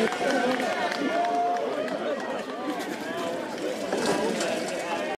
何だ?